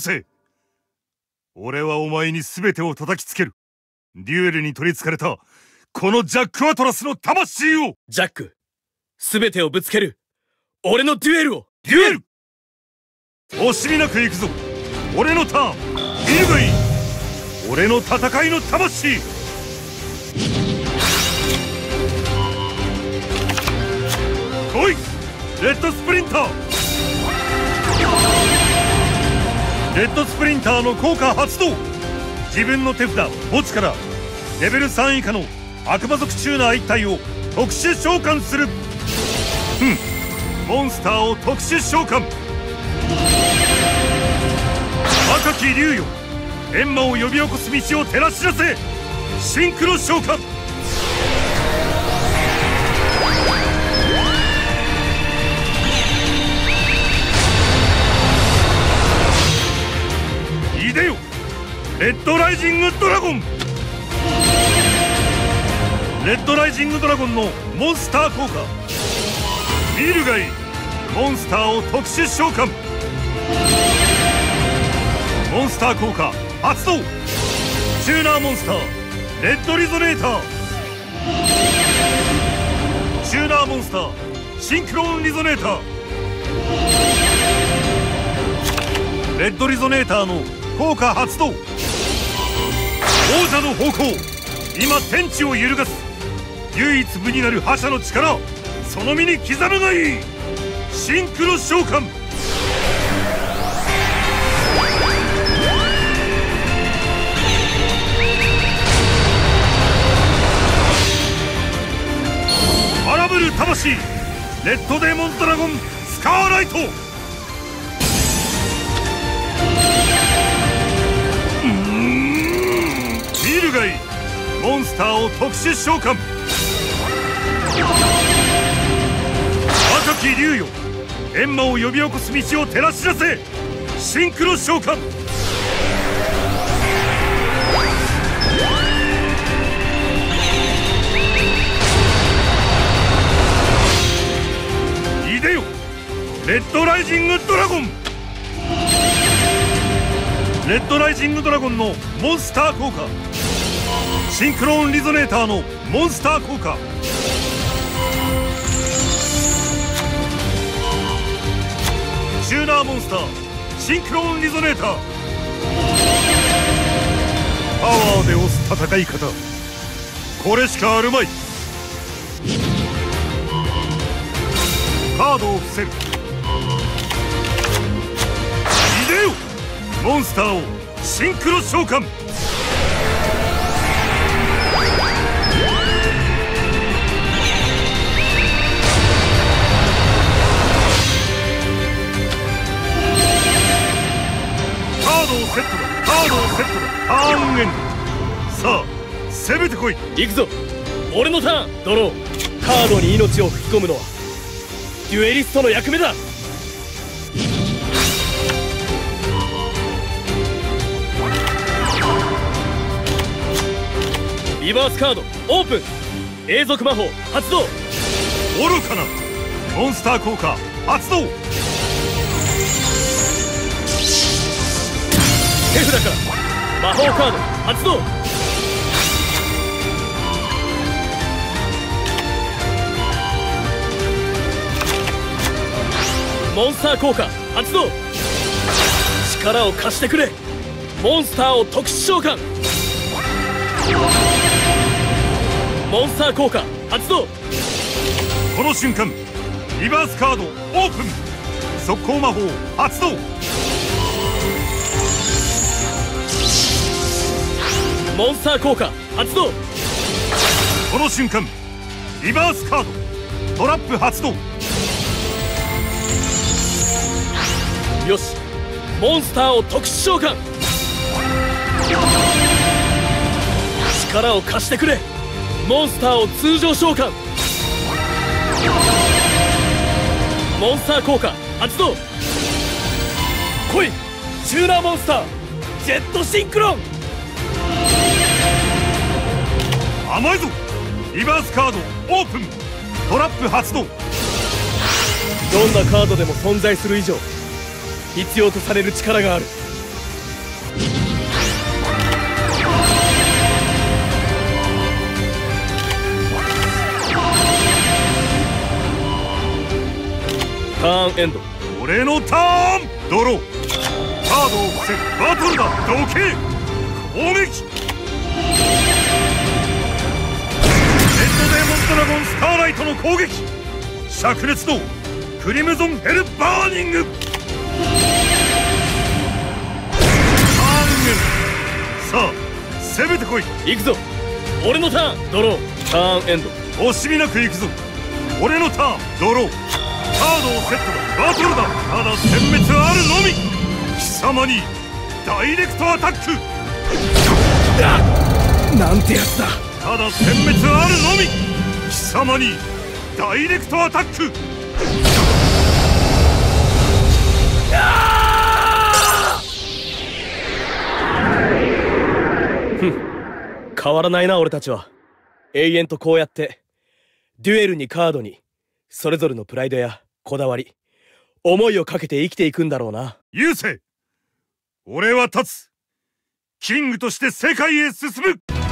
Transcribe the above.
せ俺はお前に全てを叩きつける。デュエルに取りつかれたこのジャック・アトラスの魂を。ジャック全てをぶつける。俺のデュエルを。デュエル。惜しみなく行くぞ。俺のターン。見るがいい。俺の戦いの魂。来い。レッドスプリンターレッドスプリンターの効果発動。自分の手札墓地からレベル3以下の悪魔族チューナー1体を特殊召喚する。ふん。モンスターを特殊召喚。若き竜よ閻魔を呼び起こす道を照らし出せ。シンクロ召喚。いでよ。レッドライジングドラゴン。レッドライジングドラゴンのモンスター効果。見るがいいモンスターを特殊召喚。モンスター効果発動。チューナーモンスターレッドリゾネーター。チューナーモンスターシンクロンリゾネーター。レッドリゾネーターの効果発動。王者の方向。今天地を揺るがす。唯一無になる覇者の力。その身に刻むがいい。シンクロ召喚。荒ぶる魂。レッドデーモンドラゴン。スカーライト。見るがいいモンスターを特殊召喚。若き竜よ閻魔を呼び起こす道を照らし出せシンクロ召喚。いでよレッドライジングドラゴン。レッドライジングドラゴンのモンスター効果。シンクロンリゾネーターのモンスター効果。チューナーモンスターシンクロンリゾネーター。パワーで押す戦い方。これしかあるまい。カードを伏せる。いでよモンスターをシンクロ召喚。さあ攻めてこい。行くぞ。俺のターンドロー。カードに命を吹き込むのはデュエリストの役目だ。リバースカードオープン。永続魔法発動。愚かなモンスター効果発動。手札から魔法カード発動モンスター効果発動。力を貸してくれ。モンスターを特殊召喚。モンスター効果発動。この瞬間リバースカードオープン。速攻魔法発動。モンスター効果発動。この瞬間リバースカード。トラップ発動よしモンスターを特殊召喚。力を貸してくれモンスターを通常召喚。モンスター効果発動。来いチューナーモンスター。ジェットシンクロン。甘いぞリバースカード。オープン。トラップ発動。どんなカードでも存在する以上必要とされる力がある。ターンエンド。俺のターン！ドロー。カードを伏せバトルだ！どけ攻撃！レッドデーモンドラゴンスターライトの攻撃！灼熱のクリムゾンヘルバーニング！さあ攻めてこい。行くぞ。俺のターン。ドロー。ターンエンド。惜しみなく行くぞ。俺のターン。ドロー。カードをセットだ。バトルだ。ただ殲滅あるのみ。貴様にダイレクトアタック。なんてやつだ。ただ殲滅あるのみ。貴様にダイレクトアタック変わらないな俺たちは。永遠とこうやってデュエルにカードにそれぞれのプライドやこだわり思いをかけて生きていくんだろうな。優勢俺は立つ。キングとして世界へ進む。